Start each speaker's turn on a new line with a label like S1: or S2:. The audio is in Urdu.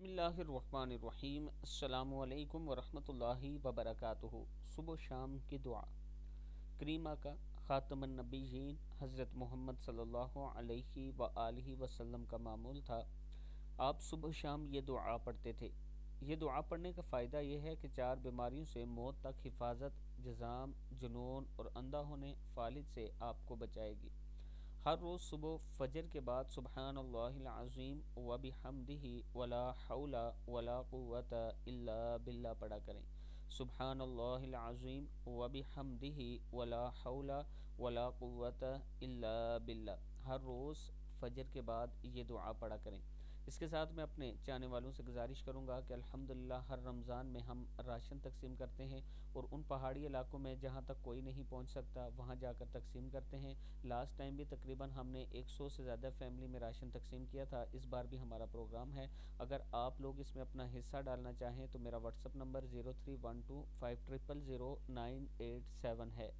S1: بسم اللہ الرحمن الرحیم۔ السلام علیکم ورحمۃ اللہ وبرکاتہ۔ صبح و شام کی دعا۔ کریمہ کا خاتم النبیین حضرت محمد صلی اللہ علیہ وآلہ وسلم کا معمول تھا۔ آپ صبح و شام یہ دعا پڑھتے تھے۔ یہ دعا پڑھنے کا فائدہ یہ ہے کہ چار بیماریوں سے موت تک حفاظت، جزام، جنون اور اندھا ہونے فالد سے آپ کو بچائے گی۔ ہر روز صبح فجر کے بعد سبحان اللہ العظیم و بحمدہ ولا حول ولا قوت الا باللہ پڑھا کریں۔ سبحان اللہ العظیم و بحمدہ ولا حول ولا قوت الا باللہ۔ ہر روز فجر کے بعد یہ دعا پڑھا کریں۔ اس کے ساتھ میں اپنے چاہنے والوں سے گزارش کروں گا کہ الحمدللہ ہر رمضان میں ہم راشن تقسیم کرتے ہیں اور ان پہاڑی علاقوں میں جہاں تک کوئی نہیں پہنچ سکتا وہاں جا کر تقسیم کرتے ہیں۔ لاسٹ ٹائم بھی تقریباً ہم نے ایک سو سے زیادہ فیملی میں راشن تقسیم کیا تھا، اس بار بھی ہمارا پروگرام ہے۔ اگر آپ لوگ اس میں اپنا حصہ ڈالنا چاہیں تو میرا WhatsApp number zero three one two five triple zero nine eight seven ہے۔